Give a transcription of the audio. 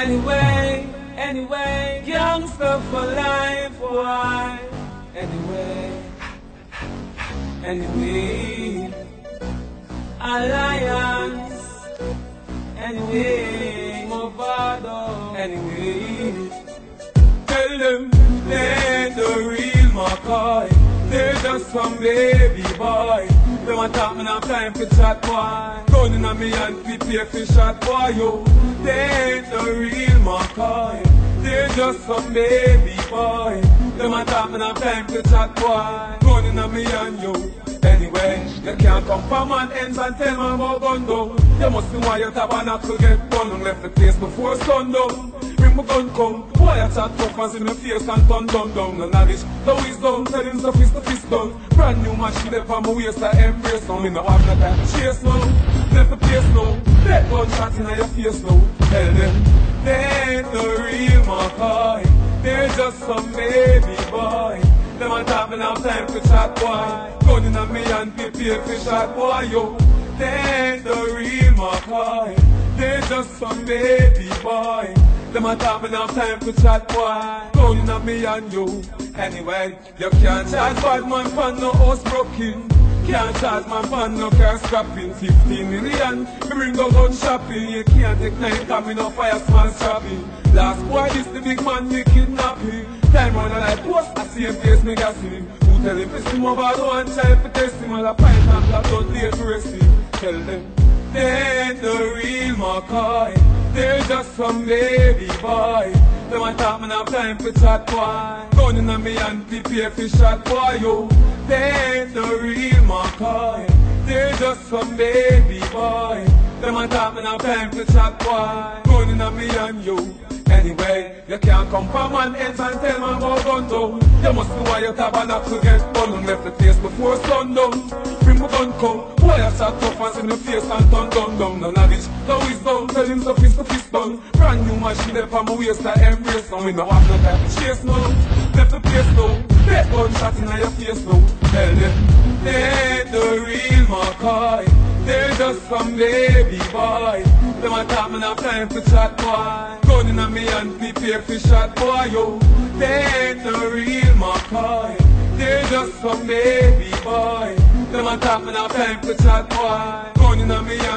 Anyway, anyway, youngster for life, for why? Anyway, anyway, alliance, anyway, Mavado, anyway. Tell them they're the real McCoy. They're just some baby boy. They want talk me now time for chat boy. Gun in a me and prepare for shot boy yo. They ain't the real McCoy. They're just some baby boy. They want talk me now time for chat boy. Gun in a me and yo. Anyway, you can't come from man ends and tell me about gun down. You must be why your tabernacle get burned and left the place before sundown. Bring my gun come, boy I chat tough and see me face and turn down down. No knowledge, the wisdom, tell him to fist the fist down. Brand new machine up on my waist I embrace now. Me no have no time to chase now. Left the place now, that gun shot in your face now. Tell them, they ain't the real McCoy. They're just some baby boy. Them a talk me now time to chat boy Gun in a me and prepare for shot boy yo They ain't the real McCoy They're just some baby boy Them a talk me now time to chat boy. In a me and you. Anyway, you can't charge bad man for no house broken. Can't charge my fan no car scrapping. 15 million, me bring go gun shopping. You can't take nine time me no fire small shopping Last boy this the big man me kidnapping. Time on a life post, I him face me gas him. Who tell him to him over one child for test him All a pint and black don't late to rest Tell them, they ain't the real McCoy They're just some baby boy Them a talk me have time for chat boy. Gun in a me and prepare for shot boy yo. They ain't the real McCoy They're just some baby boy. Them a talk me have time for chat boy. Gun in a me and yo. Anyway, you can't come from man ends and tell me about gun down. You must know why your tabernacle get burned left the place before sundown. Bring my gun come, boy I shot tough and see me face and turn down down. Of this, the wisdom, tell him to fist to fist down. Brand new machine up on my waist I embrace now. Me no have no time to chase now. Left the place now, that gun shot in your face now. Tell them, they the real McCoy. Just some baby boy. Them a talk me now time for chat boy. Gun in a me and prepare for shot boy yo. They ain't the real McCoy. They're just some baby boy. Them a talk me now time for chat boy. Gun in a me.